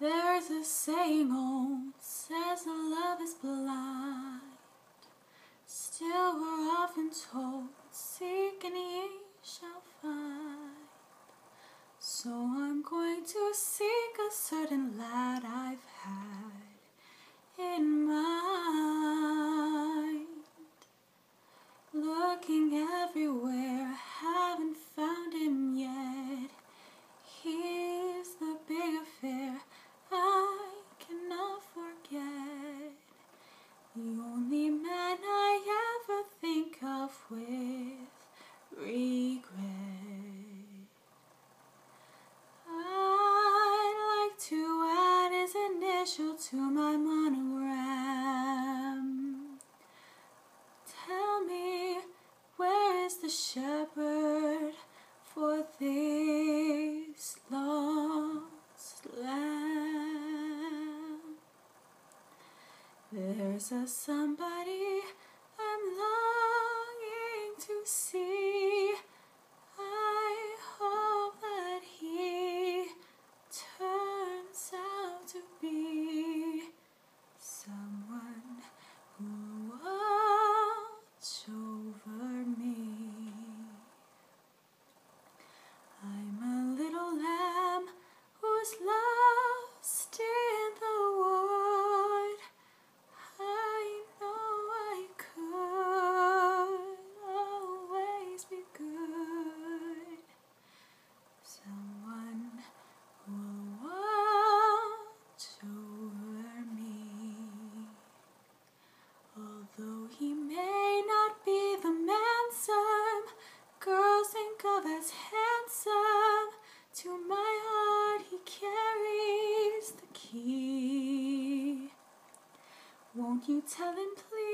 There's a saying old says love is blind. Still we're often told, seek and ye shall find. So I'm going to seek a certain lad I've had in mind. Of with regret. I'd like to add his initial to my monogram. Tell me, where is the shepherd for this lost lamb? There's a somebody Won't you tell him, please?